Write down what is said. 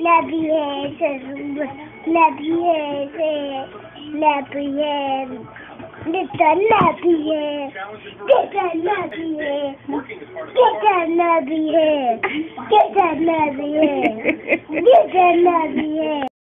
Labier, labier, labier, little labier, little labier, little labier, little labier, little labier.